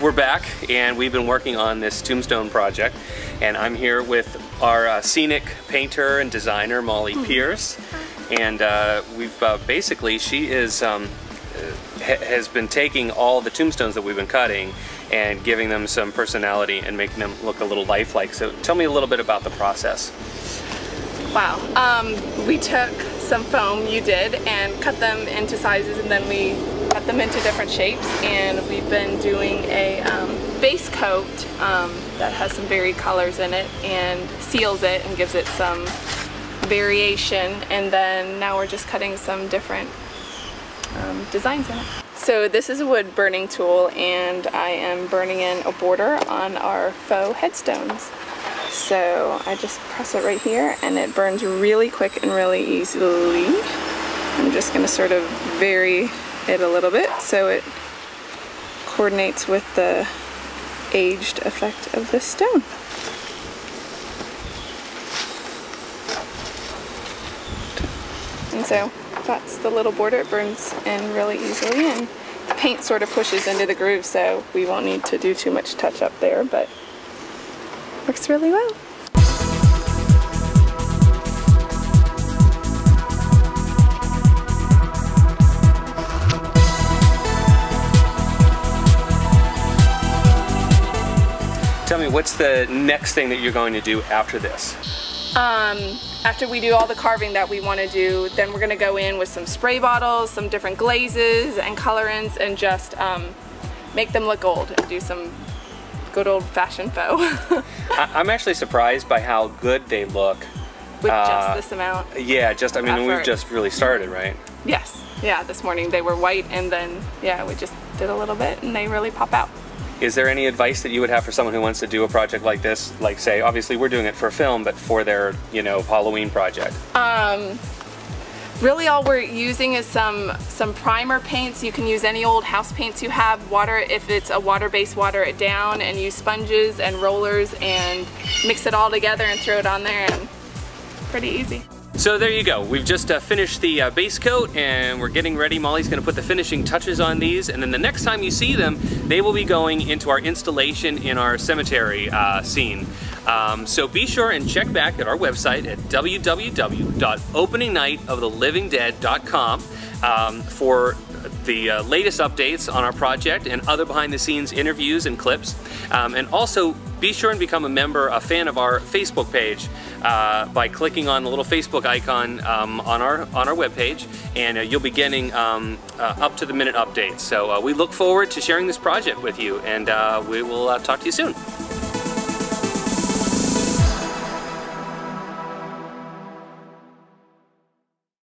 we're back and we've been working on this tombstone project and I'm here with our uh, scenic painter and designer Molly mm -hmm. Pierce and uh, we've uh, basically she is um, ha has been taking all the tombstones that we've been cutting and giving them some personality and making them look a little lifelike. So tell me a little bit about the process. Wow. Um, we took some foam, you did, and cut them into sizes and then we cut them into different shapes and we've been doing a um, base coat um, that has some varied colors in it and seals it and gives it some variation and then now we're just cutting some different um, designs in it. So this is a wood burning tool and I am burning in a border on our faux headstones. So I just press it right here and it burns really quick and really easily. I'm just going to sort of vary it a little bit so it coordinates with the aged effect of the stone. And so that's the little border. It burns in really easily and the paint sort of pushes into the groove so we won't need to do too much touch up there but works really well. Tell me, what's the next thing that you're going to do after this? Um, after we do all the carving that we want to do, then we're going to go in with some spray bottles, some different glazes and colorants, and just um, make them look old and do some good old fashioned faux. I'm actually surprised by how good they look. With uh, just this amount. Yeah, just, I mean, effort. we've just really started, right? Yes, yeah, this morning they were white and then, yeah, we just did a little bit and they really pop out. Is there any advice that you would have for someone who wants to do a project like this? Like say, obviously we're doing it for film, but for their, you know, Halloween project? Um, really all we're using is some, some primer paints. You can use any old house paints you have. Water, if it's a water-based, water it down and use sponges and rollers and mix it all together and throw it on there and pretty easy. So there you go. We've just uh, finished the uh, base coat and we're getting ready. Molly's gonna put the finishing touches on these and then the next time you see them, they will be going into our installation in our cemetery uh, scene. Um, so be sure and check back at our website at www.openingnightofTheLivingDead.com um, for the uh, latest updates on our project and other behind the scenes interviews and clips. Um, and also be sure and become a member, a fan of our Facebook page uh, by clicking on the little Facebook icon um, on our on our webpage and uh, you'll be getting um, uh, up to the minute updates. So uh, we look forward to sharing this project with you and uh, we will talk to you soon.